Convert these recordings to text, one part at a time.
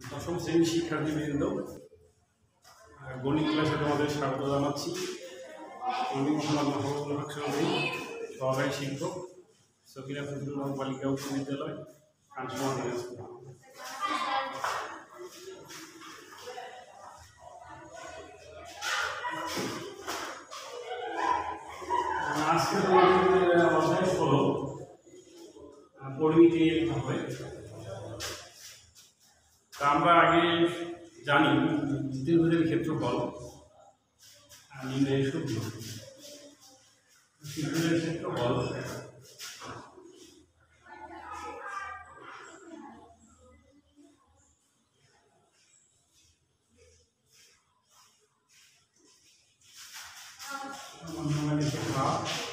দশম শ্রেণির শিক্ষার্থীবৃন্দ গণিত ক্লাসে তোমাদের স্বাগত জানাচ্ছি। আমি মোহাম্মদ মাহবুবুল হক চৌধুরী সহকারী শিক্ষক সকিরা ফজলুল হক বালিকা উচ্চ বিদ্যালয় কাঞ্চন পরিমিতির হবে তা আমরা আগে জানি ত্রিভুজের ক্ষেত্রফল আর নির্ণয়ের সূত্র ত্রিভুজের ক্ষেত্রফল লিখে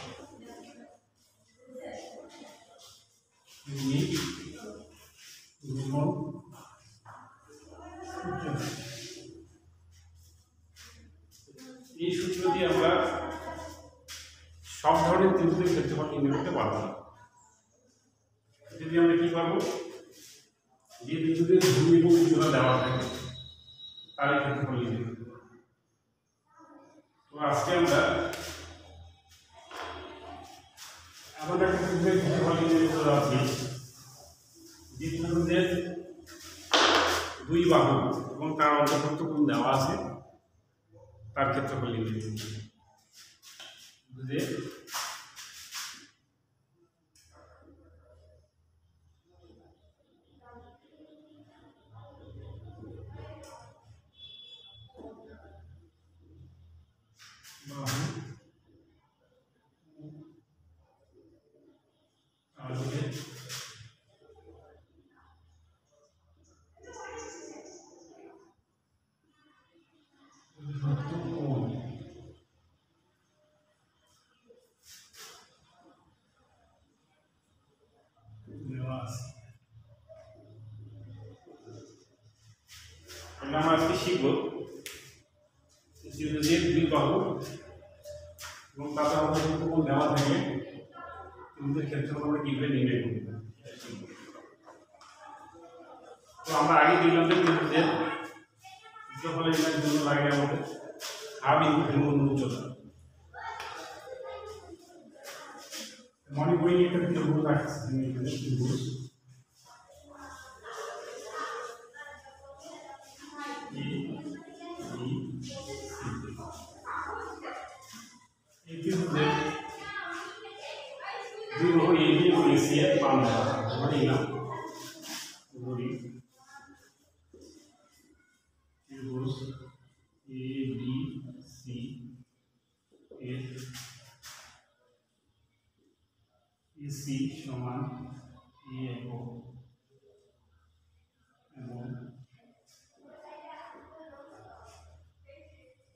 নির্ণয় করতে পারব না। যদি আমরা কি পারব যে বিন্দুদের ভূমি এবং দেওয়া থাকে তার ক্ষেত্রফল নির্ণয় তো আজকে আমরা এমন একটা ত্রিভুজের ক্ষেত্রফল যাচ্ছি? যে ত্রিভুজের দুই বাহু এবং তার অন্তর্ভুক্ত কোণ দেওয়া আছে, তার ক্ষেত্রফল নির্ণয় করতে আমরা আজকে শিখব ত্রিভুজের দুই বাহু এবং তাদের অন্তর্ভুক্ত কোণ দেওয়া থাকে ত্রিভুজের ক্ষেত্রফল আমরা কীভাবে নির্ণয় এটা। তো আমরা আগে দেখলাম যে ত্রিভুজের ক্ষেত্রফলের নির্ণয়ের জন্য লাগে আমাদের। হাফ ইন্টু ভেঙুন উচ্চতা মনে করি একটা ত্রিভুজ আছে মান আছে। ধরে নিলাম ধরি ত্রিভুজ এ বি সি এর এসি সমান এ একক এবং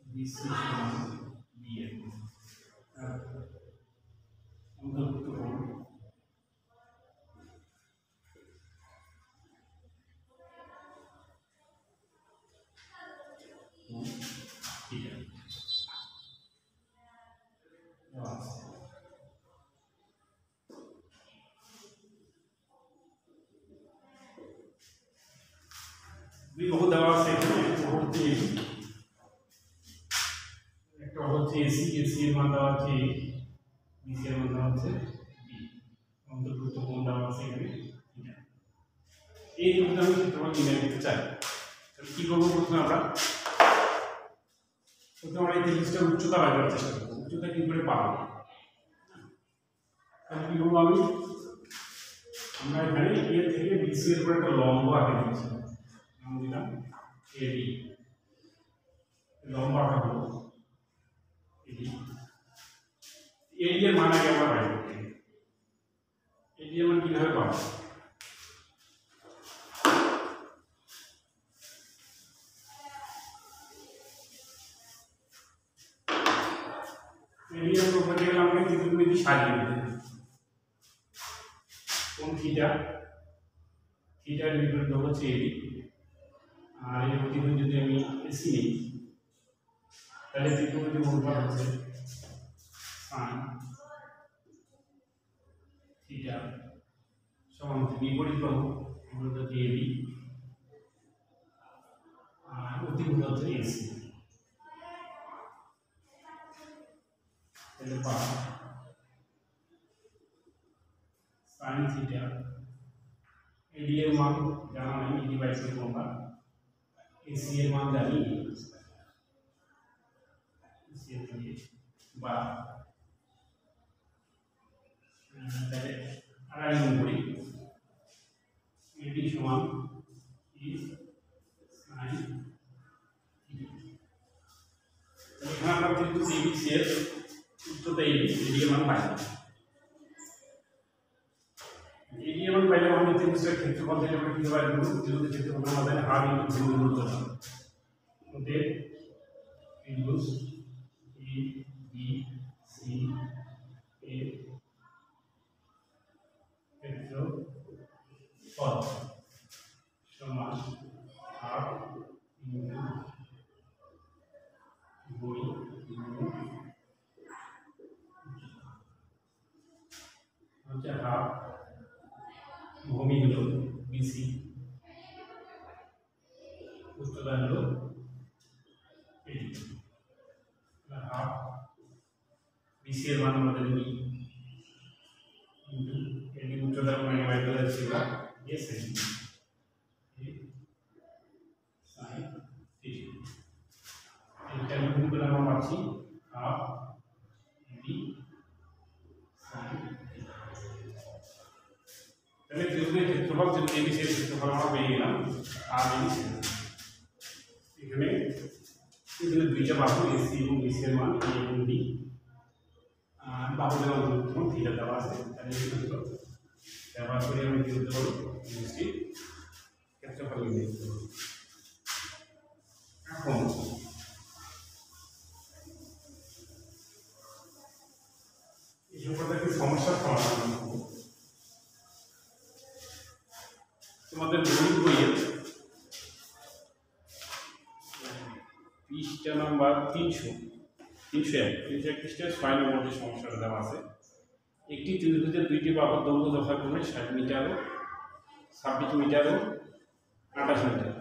বিসি সমান দুই বাহু দেওয়া আছে একটা হচ্ছে একটা হচ্ছে এসি এসি এর মান দেওয়া আছে বিসি এর মান দেওয়া হচ্ছে বি অন্তর্ভুক্ত কোণ দেওয়া আছে এখানে এই দুটো আমি ক্ষেত্রফল নির্ণয় করতে চাই। কি করব প্রথমে আমরা? প্রথমে আমরা এই ত্রিভুজটার উচ্চতা বার করার চেষ্টা করব। উচ্চতা কি করে পাবো? তাহলে কি করব আমি? আমরা এখানে এ থেকে বিসি এর উপর একটা লম্ব আঁকে দিচ্ছি নাম দিলাম এবি লম্ব আঁকা হলো এডি এডি এর মান আগে আমরা বাইর এডি এর মান কীভাবে পাবো? এডি এর উপর গেলে আমাকে ত্রিকোণমিতি সাজিয়ে হবে। কোন থিটা থিটার বিপরীত হচ্ছে এডি আর এই প্রতিগুণ যদি আমি এসি নিই, তাহলে ত্রিকোণমিতি অনুপাত হচ্ছে সাইন থিটা সমান বিপরীত বাহু এগুলো হচ্ছে এবি আর অতিগুলো হচ্ছে এসি তাহলে বা সাইন থিটা এডি এর মান জানা নেই এডি esse é irmão Davi, esse aqui, bar. Até Araimuri, edition 1 is signed. Eu vou fazer tudo isso, tudo isso, tudo isso, tudo isso, tudo isso, tudo isso, ele isso, tudo isso, tudo আমরা ত্রিভুজের ক্ষেত্রফল থেকে আমরা কি পাই ত্রিভুজের ক্ষেত্রফল আমরা জানি হার ইনটু বিন্দু দূরত্ব ওতে ত্রিভুজ এ বি সি এর ক্ষেত্রফল সমান হাফ ইনটু দুই গুণ হচ্ছে হাফ ভূমি হলো বিসি উচ্চতা হলো এটি হাফ বিসি এর মান আমাদের নি মানে বাই করে ছিল এ সেন্টি এ সাইন থিটা এটা করে আমরা পাচ্ছি হাফ এটি সাইন তাহলে ত্রিভুজের ক্ষেত্রফল যদি এবিসি এর ক্ষেত্রফল আমরা পেয়ে গেলাম, আর এবিসি এখানে এখানে দুইটা বাহু এসি এবং বিসি এর মান এ এবং বি থিটা দেওয়া ব্যবহার করে আমি পারব জিনিসটি ক্ষেত্রফল নির্ণয় করতে পারব। এখন এই সম্পর্কে একটি সমস্যার তোমাদের গণিত নাম্বার তিনশো। তিনশো এক পৃষ্ঠায় ছয় নম্বর সমস্যাটা আছে। একটি ত্রিভুজের দুইটি বাহুর দৈর্ঘ্য যথাক্রমে ষাট মিটার ছাব্বিশ মিটার ও আঠাশ মিটার।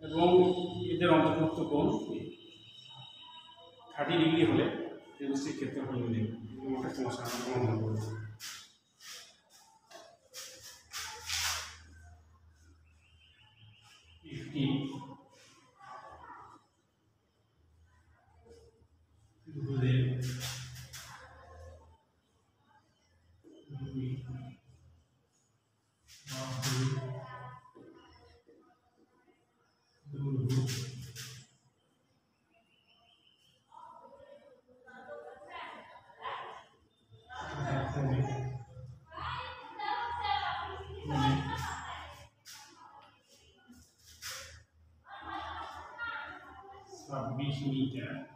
এবং এদের অন্তর্ভুক্ত কোণ থার্টি ডিগ্রি হলে ত্রিভুজটির ক্ষেত্রফল নির্ণয় একটা সমস্যা আমরা ত্রিভুজের দুই বাহুর দৈর্ঘ্য যথাক্রমে ছাব্বিশ মিটার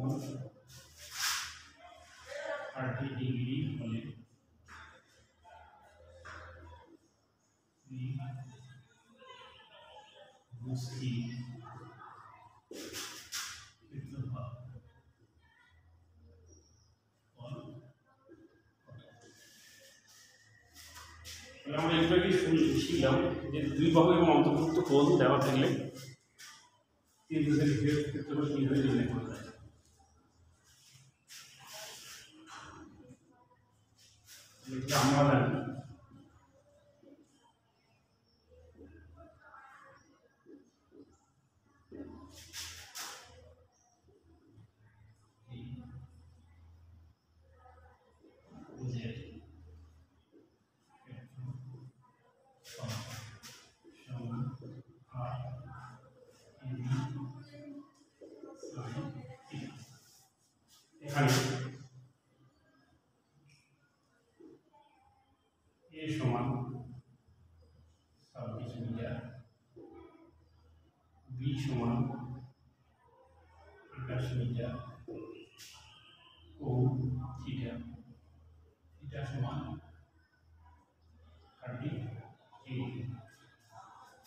কোণ থার্টি ডিগ্রি হলে বুঝতি ক্ষেত্রফল ফল তাহলে আমরা একটু আগে শুন- শিখলাম? যে দুই বাহু এবং অন্তর্ভুক্ত কোণ দেওয়া থাকলে ত্রিভুজের ক্ষেত্রফল কীভাবে নির্ণয় করা যায়? এটা আমরা জানি ত্রিভুজের ক্ষেত্রফল সমান আর এবি সাইন থিটা। এখানে এ সমান ছাব্বিশ মিটার বি সমান একশো মিটার ও থিটা থিটা সমান থার্টি এইট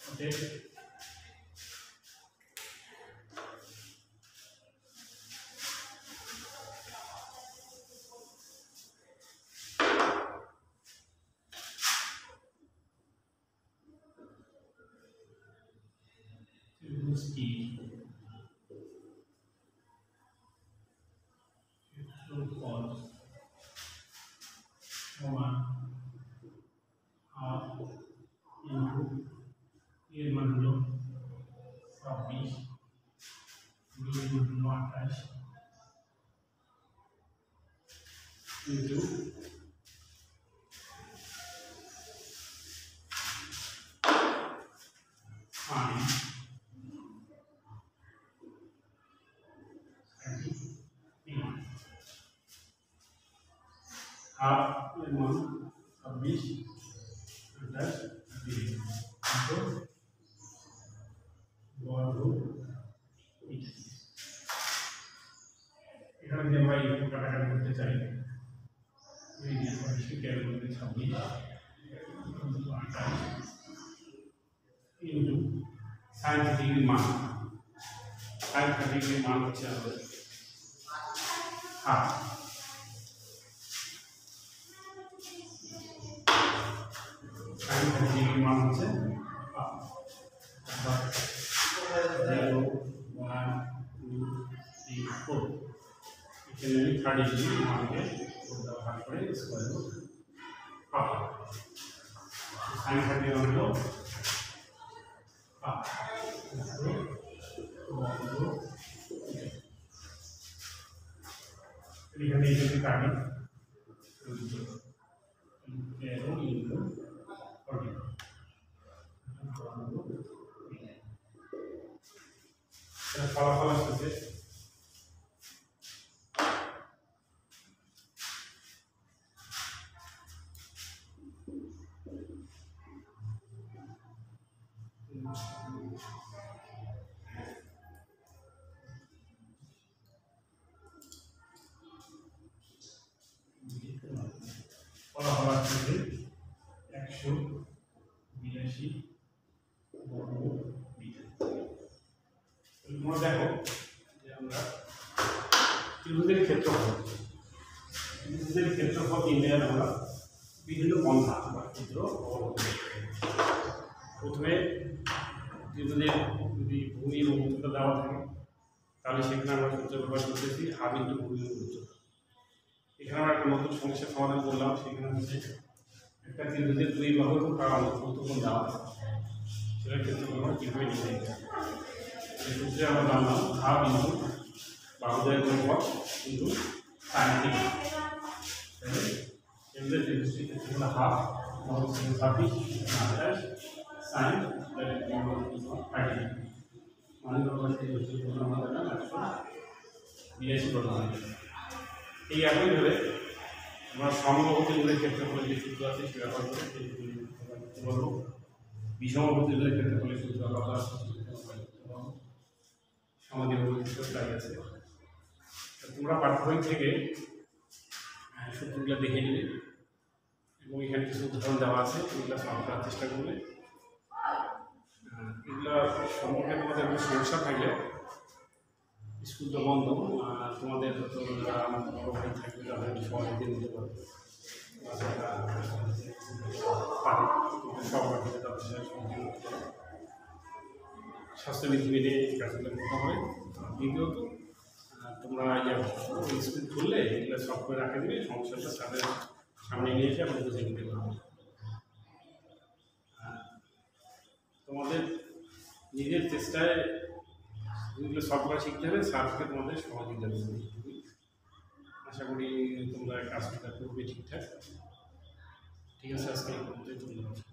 অতএব ত্রিভুজটি ক্ষেত্রফল সমান হাফ ইন্টু এর মান হলো ছাব্বিশ দুই গুণ হলো আঠাশ ইন্টু সাইন হাফ এর মান ছাব্বিশ আঠাশ দুই ইন্টু বর্গ এইট। এখানে যে আমরা একটু কাটাকাটি করতে চাই এই যে ছাব্বিশকে ক্যারি করতে ছাব্বিশ ইন্টু আঠাশ ইন্টু সাইন ডিগ্রির মান সাইন ডিগ্রির মান হচ্ছে আমাদের হাফ সাইন ডিগ্রির মান হচ্ছে half zero one two three four এখানে আমি থার্টি ডিগ্রি মানকে ফোরটা ভাগ করে square root half sine thirty হলো হাফ এখানে এই যদি কাটি তেরো ইন্টু ফর্টি এটা ফলাফল আসতেছে ফলাফল আমরা বিভিন্ন পন্থা বা ক্ষেত্র অবলম্বন প্রথমে ত্রিভুজের যদি ভূমি এবং উচ্চতা দেওয়া থাকে, তাহলে সেখানে আমরা সূত্র ব্যবহার করতেছি হাফ ইন্টু ভূমি উচ্চতা। এখানে আমরা একটা নতুন সমস্যার সমাধান করলাম, সেখানে হচ্ছে একটা ত্রিভুজের দুই বাহু এবং তার অন্তর্ভুক্ত দেওয়া আছে। সেটার ক্ষেত্রে আমরা কীভাবে নির্ণয় করি সূত্রে আমরা জানলাম হাফ ইন্টু বাহুদের পর কিন্তু সাইন থিটা এগুলো ত্রিভুজটির ক্ষেত্রে হলো হাফ এবং ছাব্বিশ আঠাশ সাইন থার্টি মানে ত্রিভুজটির জন্য আমাদের না একশো বিরাশি প্রধান এই একইভাবে আমরা সমবাহুতিগুলির ক্ষেত্রফলের যে সূত্র আছে সে ব্যবহার করে সেই সূত্রটি বলব। বিষমবাহুতিগুলির ক্ষেত্রফলের সূত্র ব্যবহার সমাধি আছে। তোমরা পাঠ্য থেকে আহ, সূত্রগুলো দেখে নিবে। এবং এখানে কিছু উদাহরণ দেওয়া আছে এগুলো সলভ করার চেষ্টা করবে এগুলো সম্পর্কে তোমাদের কোনো সমস্যা থাকলে স্কুল তো বন্ধ তোমাদের হয়তো আমার বড় ভাই থাকবে তাদের বা যারা পারে, বাড়িতে তাদের। স্বাস্থ্যবিধি মেনে এই কাজগুলো করতে হবে। দ্বিতীয়ত তোমরা ইয়ে স্কুল খুললে এগুলো সব করে রাখে দিবে সমস্যাটা তাদের সামনে নিয়ে এসে আমাদের বুঝে দিতে পারব তোমাদের নিজের চেষ্টায় যেগুলো সব করা শিখতে হবে, স্যারকে তোমাদের সহযোগিতা করবে আশা করি তোমরা কাজটা করবে ঠিকঠাক। ঠিক আছে আজকে ধন্যবাদ।